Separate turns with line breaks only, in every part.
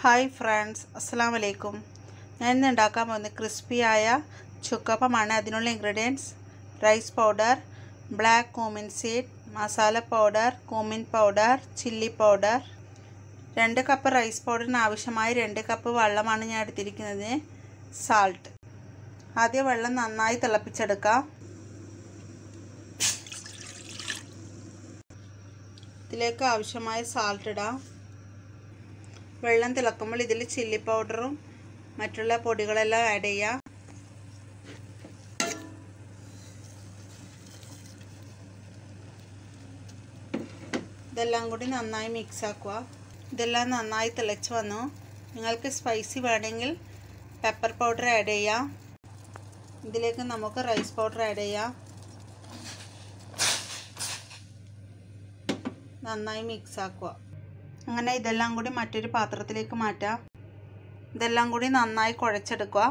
Hi friends അസ്സാം വലൈക്കും ഞാൻ ഇന്ന് ഉണ്ടാക്കാൻ പോകുന്നത് ക്രിസ്പിയായ ചുക്കപ്പമാണ്. അതിനുള്ള ingredients rice powder black cumin seed masala powder cumin powder chilli powder രണ്ട് കപ്പ് റൈസ് പൗഡറിന് ആവശ്യമായ രണ്ട് കപ്പ് വെള്ളമാണ് ഞാൻ എടുത്തിരിക്കുന്നത്. സാൾട്ട് ആദ്യം വെള്ളം നന്നായി തിളപ്പിച്ചെടുക്കാം. ഇതിലേക്ക് ആവശ്യമായ സാൾട്ട് ഇടാം. വെള്ളം തിളക്കുമ്പോൾ ഇതിൽ ചില്ലി പൗഡറും മറ്റുള്ള പൊടികളെല്ലാം ആഡ് ചെയ്യാം. ഇതെല്ലാം കൂടി നന്നായി മിക്സ് ആക്കുക ഇതെല്ലാം നന്നായി തിളച്ച് വന്നു. നിങ്ങൾക്ക് സ്പൈസി വേണമെങ്കിൽ പെപ്പർ പൗഡർ ആഡ് ചെയ്യാം. ഇതിലേക്ക് നമുക്ക് റൈസ് പൗഡർ ആഡ് ചെയ്യാം. നന്നായി മിക്സ് ആക്കുക അങ്ങനെ ഇതെല്ലാം കൂടി മറ്റൊരു പാത്രത്തിലേക്ക് മാറ്റാം. ഇതെല്ലാം കൂടി നന്നായി കുഴച്ചെടുക്കുക.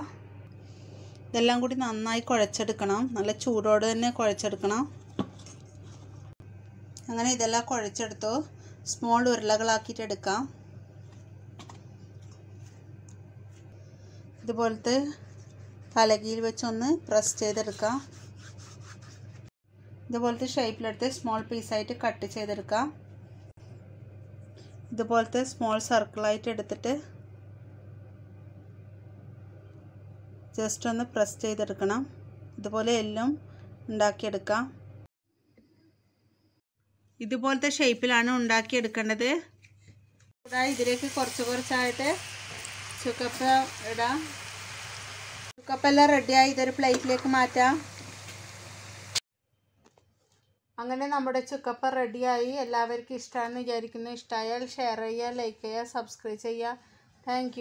ഇതെല്ലാം കൂടി നന്നായി കുഴച്ചെടുക്കണം. നല്ല ചൂടോടെ തന്നെ കുഴച്ചെടുക്കണം. അങ്ങനെ ഇതെല്ലാം കുഴച്ചെടുത്തു. സ്മോൾ ഉരുളകളാക്കിയിട്ട് എടുക്കാം. ഇതുപോലത്തെ പലകയിൽ വെച്ചൊന്ന് പ്രസ് ചെയ്തെടുക്കാം. ഇതുപോലത്തെ ഷേപ്പിലെടുത്ത് സ്മോൾ പീസായിട്ട് കട്ട് ചെയ്തെടുക്കാം. ഇതുപോലത്തെ സ്മോൾ സർക്കിളായിട്ട് എടുത്തിട്ട് ജസ്റ്റ് ഒന്ന് പ്രസ് ചെയ്തെടുക്കണം. ഇതുപോലെ എല്ലാം ഉണ്ടാക്കിയെടുക്കാം. ഇതുപോലത്തെ ഷേപ്പിലാണ് ഉണ്ടാക്കിയെടുക്കേണ്ടത്. കൂടാതെ ഇതിലേക്ക് കുറച്ച് കുറച്ചായിട്ട് ചുക്കപ്പ ഇടാം. ചുക്കപ്പെല്ലാം റെഡിയായി ഇതൊരു പ്ലേറ്റിലേക്ക് മാറ്റാം. അങ്ങനെ നമ്മുടെ ചുക്കപ്പ റെഡിയായി എല്ലാവർക്കും ഇഷ്ടമാണെന്ന് വിചാരിക്കുന്നു. ഇഷ്ടമായാൽ ഷെയർ ചെയ്യുക ലൈക്ക് ചെയ്യുക സബ്സ്ക്രൈബ് ചെയ്യുക. താങ്ക്